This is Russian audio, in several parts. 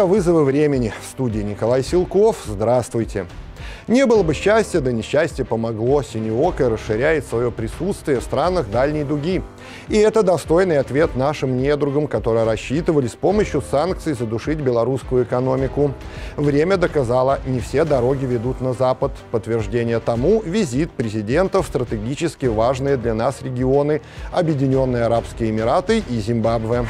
Это «Вызовы времени». В студии Николай Силков. Здравствуйте. Не было бы счастья, да несчастье помогло. Синеокое расширяет свое присутствие в странах дальней дуги. И это достойный ответ нашим недругам, которые рассчитывали с помощью санкций задушить белорусскую экономику. Время доказало, не все дороги ведут на Запад. Подтверждение тому – визит президента в стратегически важные для нас регионы – Объединенные Арабские Эмираты и Зимбабве.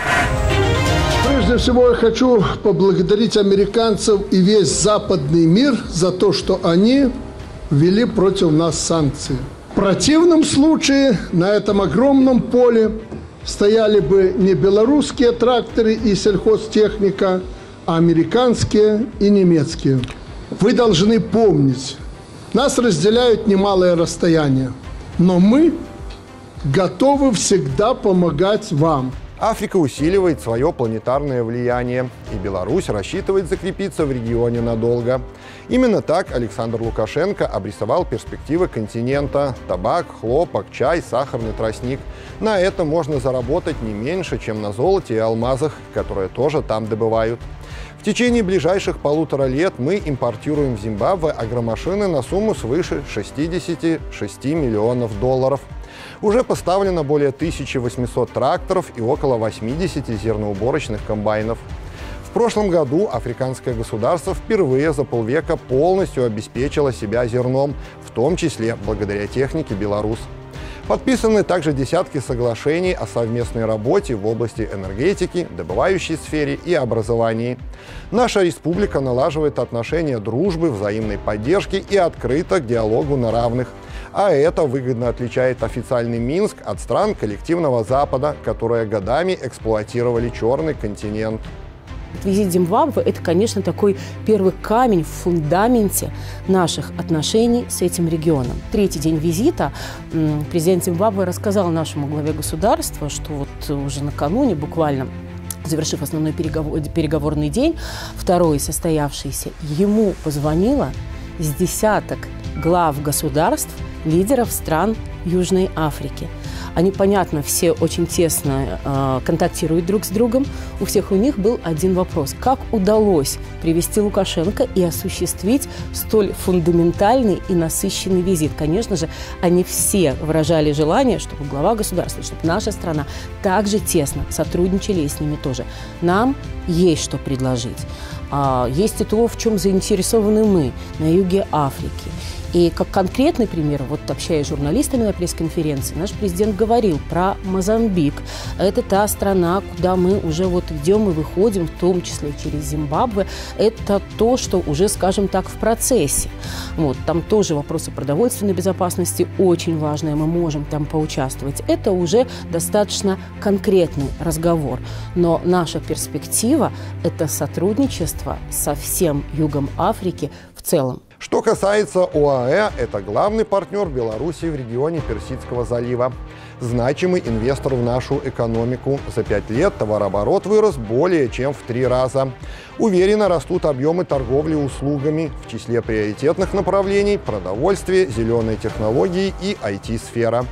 Прежде всего я хочу поблагодарить американцев и весь западный мир за то, что они ввели против нас санкции. В противном случае на этом огромном поле стояли бы не белорусские тракторы и сельхозтехника, а американские и немецкие. Вы должны помнить, нас разделяют немалое расстояние, но мы готовы всегда помогать вам – Африка усиливает свое планетарное влияние, и Беларусь рассчитывает закрепиться в регионе надолго. Именно так Александр Лукашенко обрисовал перспективы континента. Табак, хлопок, чай, сахарный тростник. На этом можно заработать не меньше, чем на золоте и алмазах, которые тоже там добывают. В течение ближайших полутора лет мы импортируем в Зимбабве агромашины на сумму свыше 66 миллионов долларов – уже поставлено более 1800 тракторов и около 80 зерноуборочных комбайнов. В прошлом году африканское государство впервые за полвека полностью обеспечило себя зерном, в том числе благодаря технике «Беларусь». Подписаны также десятки соглашений о совместной работе в области энергетики, добывающей сфере и образовании. Наша республика налаживает отношения дружбы, взаимной поддержки и открыта к диалогу на равных – а это выгодно отличает официальный Минск от стран коллективного Запада, которые годами эксплуатировали черный континент. Визит Зимбабве – это, конечно, такой первый камень в фундаменте наших отношений с этим регионом. Третий день визита президент Зимбабве рассказал нашему главе государства, что вот уже накануне буквально завершив основной переговор, переговорный день, второй состоявшийся, ему позвонила с десяток глав государств – лидеров стран Южной Африки. Они, понятно, все очень тесно э, контактируют друг с другом. У всех у них был один вопрос. Как удалось привести Лукашенко и осуществить столь фундаментальный и насыщенный визит? Конечно же, они все выражали желание, чтобы глава государства, чтобы наша страна также тесно сотрудничали и с ними тоже. Нам есть что предложить. А, есть и то, в чем заинтересованы мы на юге Африки. И как конкретный пример, вот общаясь с журналистами на пресс-конференции, наш президент говорил про Мозамбик. Это та страна, куда мы уже вот идем и выходим, в том числе через Зимбабве. Это то, что уже, скажем так, в процессе. Вот, там тоже вопросы продовольственной безопасности очень важные, мы можем там поучаствовать. Это уже достаточно конкретный разговор. Но наша перспектива – это сотрудничество со всем югом Африки в целом. Что касается ОАЭ, это главный партнер Беларуси в регионе Персидского залива. Значимый инвестор в нашу экономику. За пять лет товарооборот вырос более чем в три раза. Уверенно растут объемы торговли услугами, в числе приоритетных направлений – продовольствие, зеленые технологии и IT-сфера.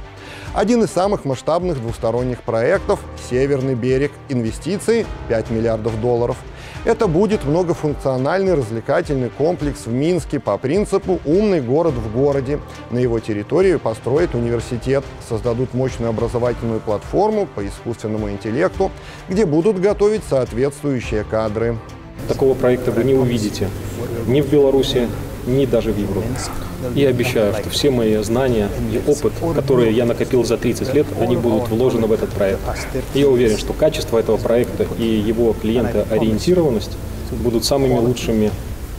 Один из самых масштабных двусторонних проектов – «Северный берег». Инвестиции – 5 миллиардов долларов – это будет многофункциональный развлекательный комплекс в Минске по принципу «умный город в городе». На его территории построят университет, создадут мощную образовательную платформу по искусственному интеллекту, где будут готовить соответствующие кадры. Такого проекта вы не увидите ни в Беларуси, ни даже в Европе. И обещаю, что все мои знания и опыт, которые я накопил за 30 лет, они будут вложены в этот проект. Я уверен, что качество этого проекта и его клиентоориентированность будут самыми лучшими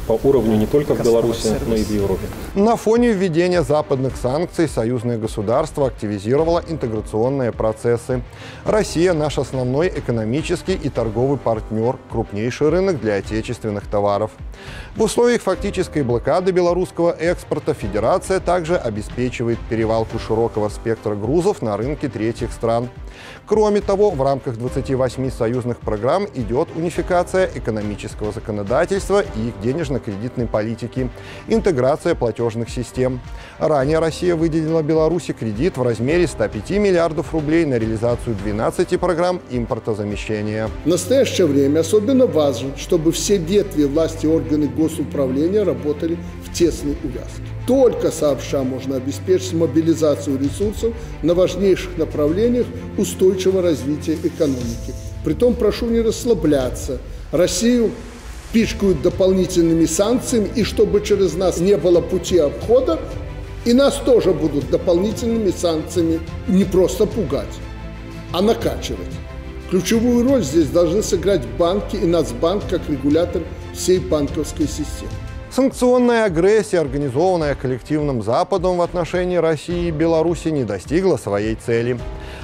по уровню не только в Беларуси, но и в Европе. На фоне введения западных санкций союзное государство активизировало интеграционные процессы. Россия – наш основной экономический и торговый партнер, крупнейший рынок для отечественных товаров. В условиях фактической блокады белорусского экспорта Федерация также обеспечивает перевалку широкого спектра грузов на рынки третьих стран. Кроме того, в рамках 28 союзных программ идет унификация экономического законодательства и их денежных монетарно-кредитной политики, интеграция платежных систем. Ранее Россия выделила Беларуси кредит в размере 105 миллиардов рублей на реализацию 12 программ импортозамещения. В настоящее время особенно важно, чтобы все ветви власти органы госуправления работали в тесной увязке. Только сообща можно обеспечить мобилизацию ресурсов на важнейших направлениях устойчивого развития экономики. Притом прошу не расслабляться. Россию пичкают дополнительными санкциями, и чтобы через нас не было пути обхода, и нас тоже будут дополнительными санкциями не просто пугать, а накачивать. Ключевую роль здесь должны сыграть банки и Нацбанк как регулятор всей банковской системы. Санкционная агрессия, организованная коллективным Западом в отношении России и Беларуси, не достигла своей цели.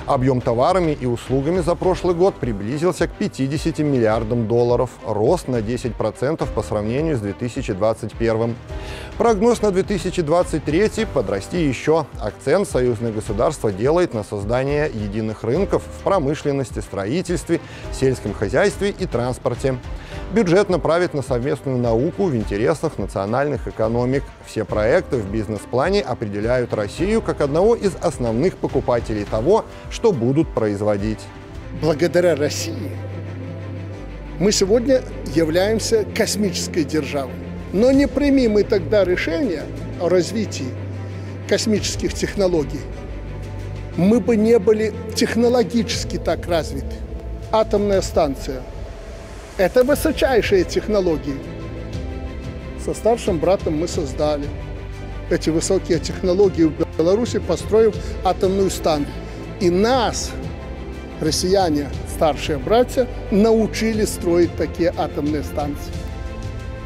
Объем товарами и услугами за прошлый год приблизился к 50 миллиардам долларов, рост на 10% по сравнению с 2021. Прогноз на 2023 – подрасти еще. Акцент союзное государство делает на создание единых рынков в промышленности, строительстве, сельском хозяйстве и транспорте. Бюджет направит на совместную науку в интересах национальных экономик. Все проекты в бизнес-плане определяют Россию как одного из основных покупателей того, что будут производить. Благодаря России мы сегодня являемся космической державой. Но не прими мы тогда решение о развитии космических технологий, мы бы не были технологически так развиты. Атомная станция – это высочайшие технологии. Со старшим братом мы создали эти высокие технологии в Беларуси, построив атомную станцию. И нас, россияне, старшие братья, научили строить такие атомные станции.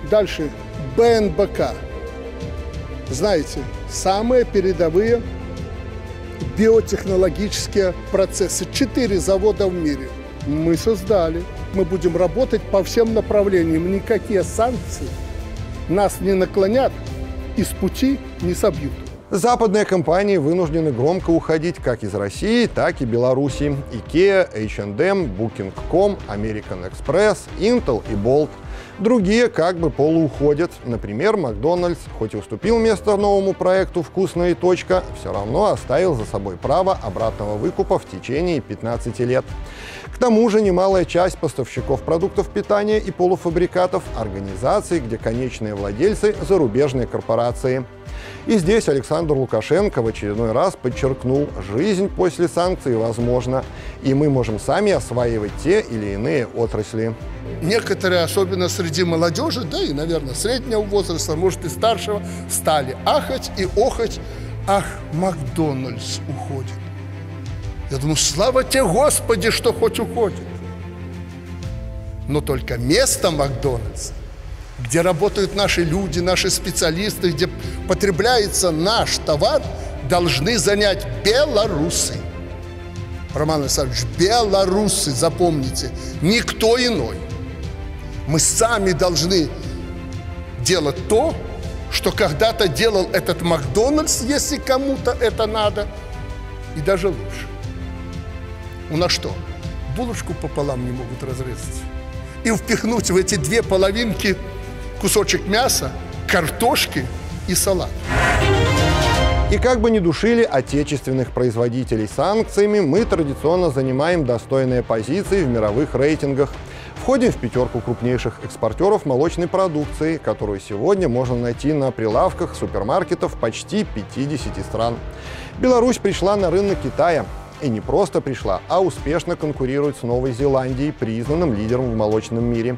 Дальше БНБК. Знаете, самые передовые биотехнологические процессы. Четыре завода в мире мы создали – мы будем работать по всем направлениям. Никакие санкции нас не наклонят и с пути не собьют. Западные компании вынуждены громко уходить как из России, так и Беларуси. IKEA, H&M, Booking.com, American Express, Intel и Bolt – Другие как бы полууходят. Например, Макдональдс, хоть и уступил место новому проекту «Вкусная точка», все равно оставил за собой право обратного выкупа в течение 15 лет. К тому же немалая часть поставщиков продуктов питания и полуфабрикатов – организаций, где конечные владельцы – зарубежные корпорации. И здесь Александр Лукашенко в очередной раз подчеркнул, жизнь после санкций возможна, и мы можем сами осваивать те или иные отрасли некоторые, особенно среди молодежи, да и, наверное, среднего возраста, может и старшего, стали ахать и охать. Ах, Макдональдс уходит. Я думаю, слава тебе, Господи, что хоть уходит. Но только место Макдональдса, где работают наши люди, наши специалисты, где потребляется наш товар, должны занять белорусы. Роман Александрович, белорусы, запомните, никто иной. Мы сами должны делать то, что когда-то делал этот Макдональдс, если кому-то это надо, и даже лучше. У нас что? Булочку пополам не могут разрезать. И впихнуть в эти две половинки кусочек мяса, картошки и салат. И как бы ни душили отечественных производителей санкциями, мы традиционно занимаем достойные позиции в мировых рейтингах – Входим в пятерку крупнейших экспортеров молочной продукции, которую сегодня можно найти на прилавках супермаркетов почти 50 стран. Беларусь пришла на рынок Китая, и не просто пришла, а успешно конкурирует с Новой Зеландией, признанным лидером в молочном мире.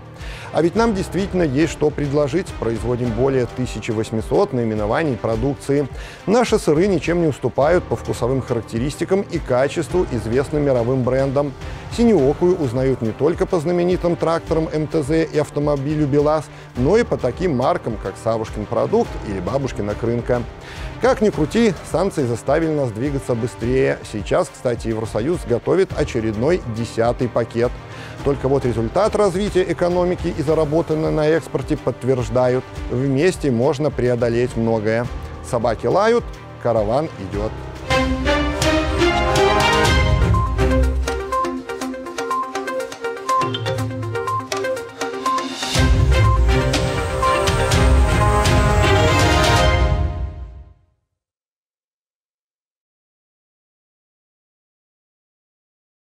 А ведь нам действительно есть что предложить. Производим более 1800 наименований продукции. Наши сыры ничем не уступают по вкусовым характеристикам и качеству известным мировым брендам. Синеокую узнают не только по знаменитым тракторам МТЗ и автомобилю БелАЗ, но и по таким маркам, как Савушкин продукт или Бабушкина крынка. Как ни крути, санкции заставили нас двигаться быстрее. Сейчас, кстати, Евросоюз готовит очередной десятый пакет. Только вот результат развития экономики и заработанное на экспорте подтверждают, вместе можно преодолеть многое. Собаки лают, караван идет.